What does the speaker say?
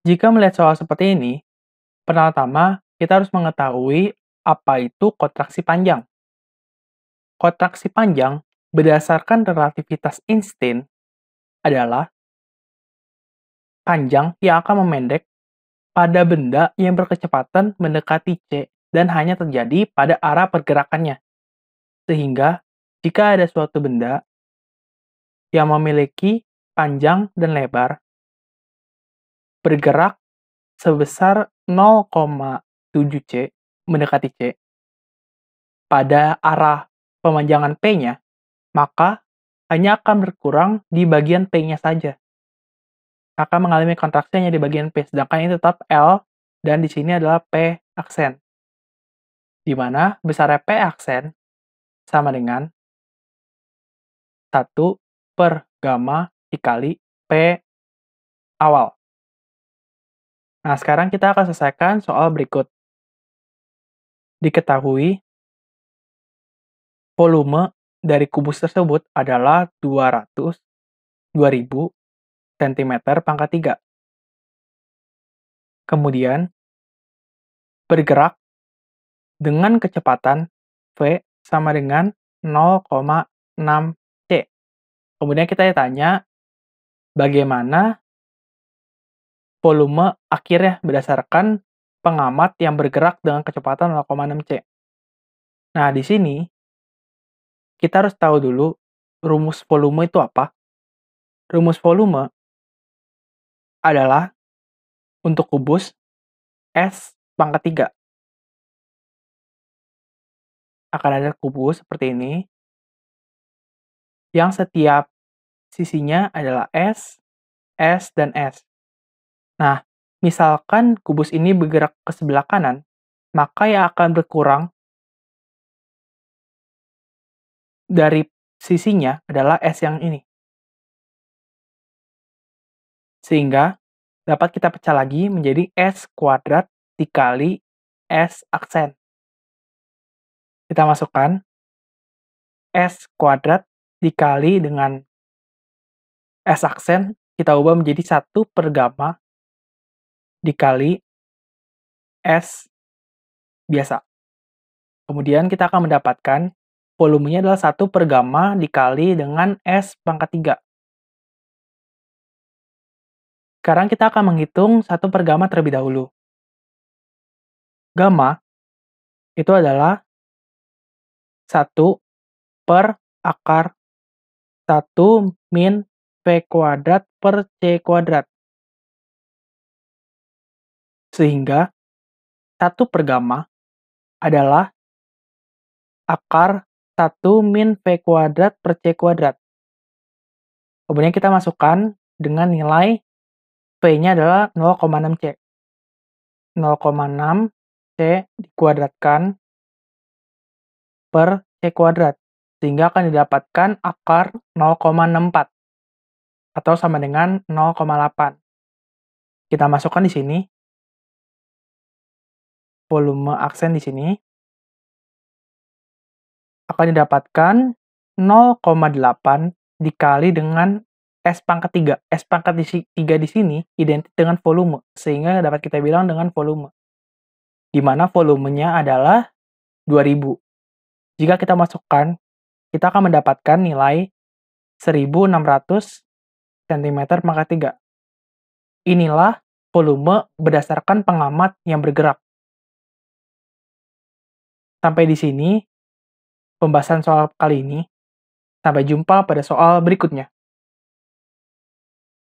Jika melihat soal seperti ini, pertama-tama kita harus mengetahui apa itu kontraksi panjang. Kontraksi panjang berdasarkan relativitas Einstein adalah panjang yang akan memendek pada benda yang berkecepatan mendekati c dan hanya terjadi pada arah pergerakannya. Sehingga, jika ada suatu benda yang memiliki panjang dan lebar, bergerak sebesar 0,7 C mendekati C pada arah pemanjangan P-nya, maka hanya akan berkurang di bagian P-nya saja. Akan mengalami kontraksi hanya di bagian P, sedangkan ini tetap L dan di sini adalah P aksen. Di mana besarnya P aksen sama dengan 1 per gamma dikali P awal. Nah, sekarang kita akan selesaikan soal berikut. Diketahui, volume dari kubus tersebut adalah 200 2000 cm pangkat 3. Kemudian, bergerak dengan kecepatan V sama dengan 0,6 C. Kemudian kita tanya, bagaimana volume akhirnya berdasarkan pengamat yang bergerak dengan kecepatan 0,6 C. Nah, di sini kita harus tahu dulu rumus volume itu apa. Rumus volume adalah untuk kubus S pangkat 3. Akan ada kubus seperti ini, yang setiap sisinya adalah S, S, dan S. Nah, misalkan kubus ini bergerak ke sebelah kanan, maka yang akan berkurang dari sisinya adalah S yang ini. Sehingga dapat kita pecah lagi menjadi S kuadrat dikali S aksen. Kita masukkan S kuadrat dikali dengan S aksen, kita ubah menjadi 1 per gamma dikali S biasa. Kemudian kita akan mendapatkan volumenya adalah 1 per gamma dikali dengan S pangkat 3. Sekarang kita akan menghitung 1 per gamma terlebih dahulu. Gamma itu adalah 1 per akar 1 min P kuadrat per C kuadrat. Sehingga 1 per gamma adalah akar 1 min V kuadrat per C kuadrat. Kemudian kita masukkan dengan nilai V-nya adalah 0,6 C. 0,6 C dikuadratkan per C kuadrat. Sehingga akan didapatkan akar 0,64 atau sama dengan 0,8. Kita masukkan di sini volume aksen di sini akan didapatkan 0,8 dikali dengan S pangkat 3. S pangkat 3 di sini identik dengan volume, sehingga dapat kita bilang dengan volume. Di mana volumenya adalah 2000. Jika kita masukkan, kita akan mendapatkan nilai 1600 cm pangkat 3. Inilah volume berdasarkan pengamat yang bergerak. Sampai di sini pembahasan soal kali ini. Sampai jumpa pada soal berikutnya.